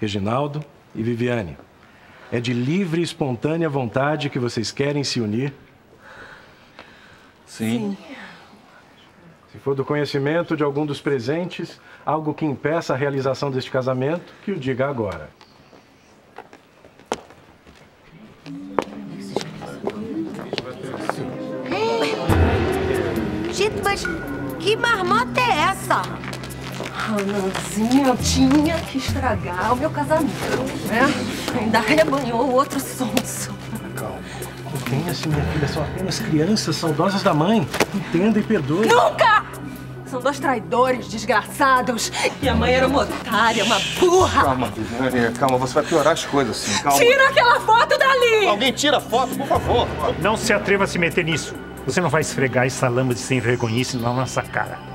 Reginaldo e Viviane. É de livre e espontânea vontade que vocês querem se unir? Sim. Se for do conhecimento de algum dos presentes, algo que impeça a realização deste casamento, que o diga agora. Gente, mas que marmota é essa? Anãzinha tinha que estragar o meu casamento, né? Ainda rebanhou o outro sonso. Contenha-se, minha filha, são apenas crianças saudosas da mãe. Entenda e perdoe. Nunca! São dois traidores desgraçados. E a mãe era uma otária, uma burra. Calma, Viviane, calma, você vai piorar as coisas assim, calma. Tira aquela foto dali! Alguém tira a foto, por favor. Não se atreva a se meter nisso. Você não vai esfregar essa lama de sem vergonhice na nossa cara.